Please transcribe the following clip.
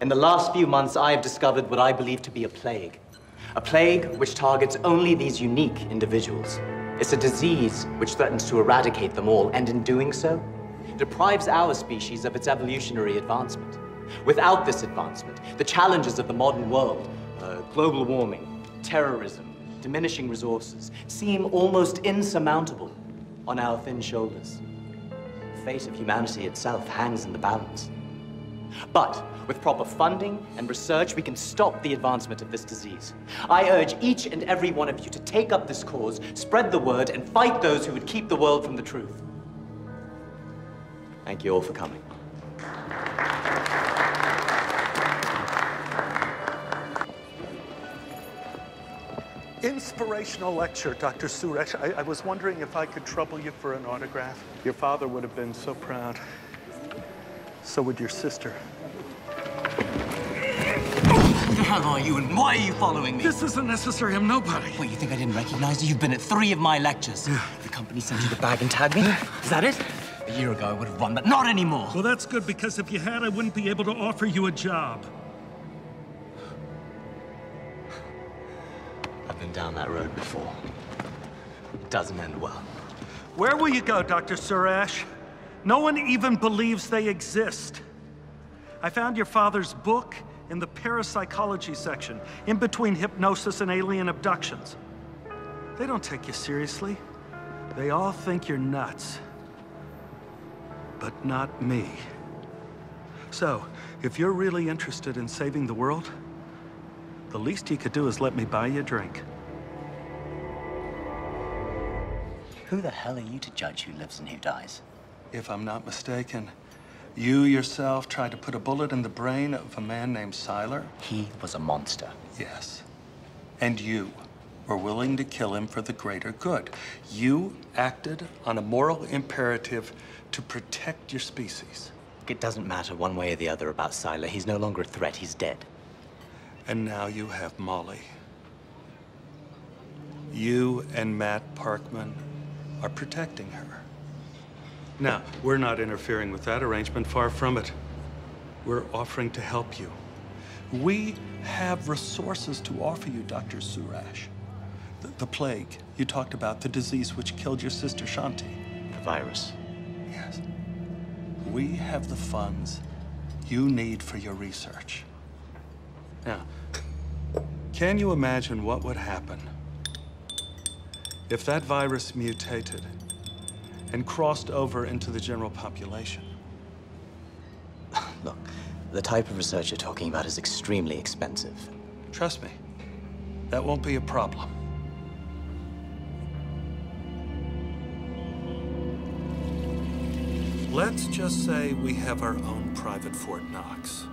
In the last few months, I have discovered what I believe to be a plague. A plague which targets only these unique individuals. It's a disease which threatens to eradicate them all, and in doing so, deprives our species of its evolutionary advancement. Without this advancement, the challenges of the modern world, uh, global warming, terrorism, diminishing resources, seem almost insurmountable on our thin shoulders. The fate of humanity itself hangs in the balance. But with proper funding and research, we can stop the advancement of this disease. I urge each and every one of you to take up this cause, spread the word, and fight those who would keep the world from the truth. Thank you all for coming. Inspirational lecture, Dr. Suresh. I, I was wondering if I could trouble you for an autograph. Your father would have been so proud. So would your sister. Who the hell are you and why are you following me? This isn't necessary. I'm nobody. What, you think I didn't recognize you? You've been at three of my lectures. The company sent you the bag and tagged me? Is that it? A year ago I would have run, but not anymore. Well, that's good because if you had, I wouldn't be able to offer you a job. I've been down that road before. It doesn't end well. Where will you go, Dr. Suresh? No one even believes they exist. I found your father's book in the parapsychology section, in between hypnosis and alien abductions. They don't take you seriously. They all think you're nuts. But not me. So, if you're really interested in saving the world, the least you could do is let me buy you a drink. Who the hell are you to judge who lives and who dies? If I'm not mistaken, you yourself tried to put a bullet in the brain of a man named Sylar? He was a monster. Yes. And you were willing to kill him for the greater good. You acted on a moral imperative to protect your species. It doesn't matter one way or the other about Sylar. He's no longer a threat. He's dead. And now you have Molly. You and Matt Parkman are protecting her. Now, we're not interfering with that arrangement, far from it. We're offering to help you. We have resources to offer you, Dr. Suresh. The, the plague you talked about, the disease which killed your sister Shanti. The virus. Yes. We have the funds you need for your research. Now, can you imagine what would happen if that virus mutated and crossed over into the general population? Look, the type of research you're talking about is extremely expensive. Trust me, that won't be a problem. Let's just say we have our own private Fort Knox.